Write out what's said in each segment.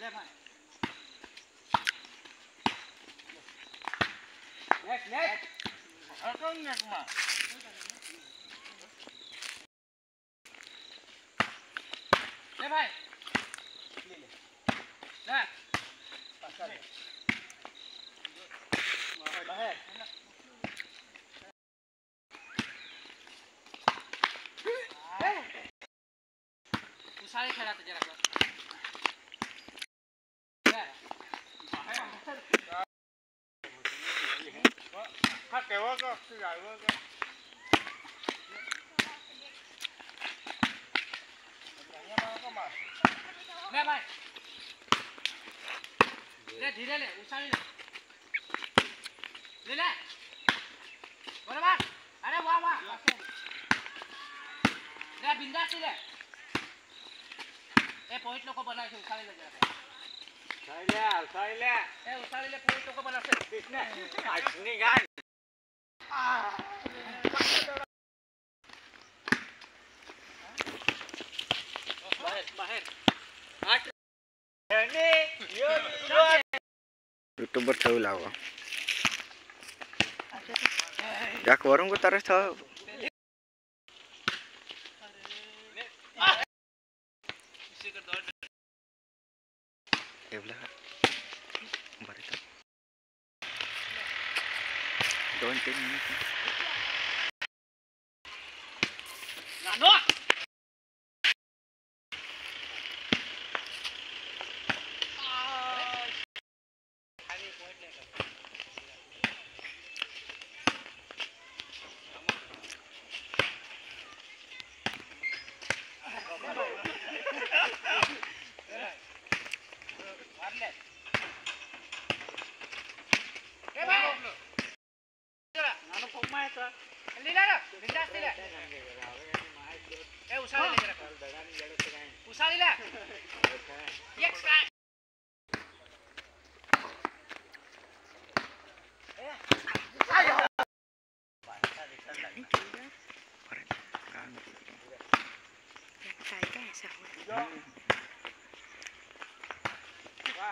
ले भाई net net Ako nga kuma. ले भाई ले ले ले पासा ले बाहर बाहर उसाळे खेळात जरा ले भाई ले धीरे ले उसाळे ले ले ले बरोबर अरे वाह वाह ले बिंदास ले ए पॉइंट लोक बनायचे उसाळे ले जरा Saila, saila. ए उसाळे ले पॉइंट लोक बनायचे Krishna, asni gan. बाहेर बाहेर Ini, yo, yo. युट्यूबवर ठेवू लावा тонько, миленько. На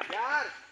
Got it.